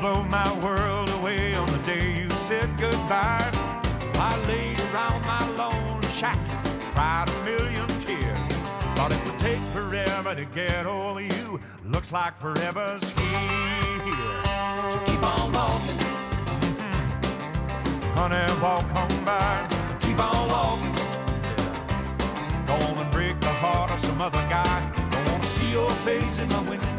blow my world away on the day you said goodbye. So I laid around my lone shack, cried a million tears. Thought it would take forever to get over you. Looks like forever's here. So keep on walking. Mm-hmm. Honey, walk on by. Keep on walking. Yeah. Go on and break the heart of some other guy. Don't want to see your face in my window.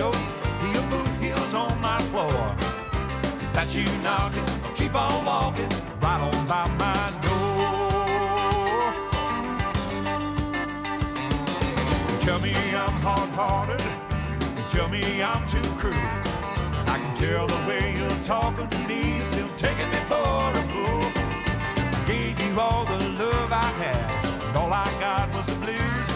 That's you knocking. Keep on walking. Right on by my door. Tell me I'm hard-hearted. Tell me I'm too cruel. I can tell the way you're talking to me. Still taking me for a fool. I gave you all the love I had. And all I got was the blues.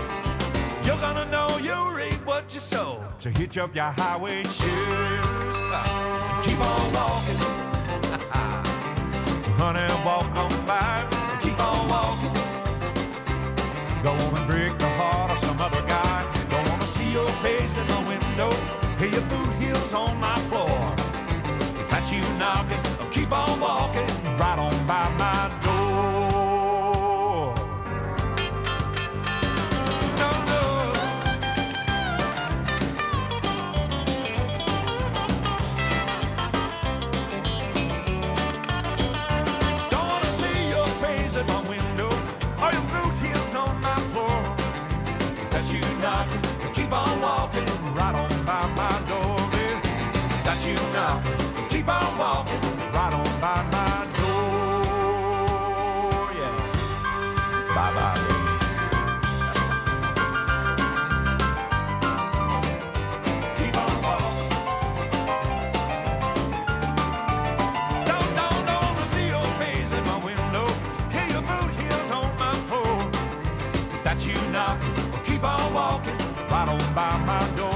You're gonna know you reap what you sow. So hitch up your highway shoes. Face in my window. Hear your boot heels on my floor. If that's you knocking, keep on walking. right on by my door. No, no. Don't wanna see your face at my window That's you knocking, keep on walking. Right on by my door, yeah. Bye bye, you knocking, keep on walking. Right on by my door.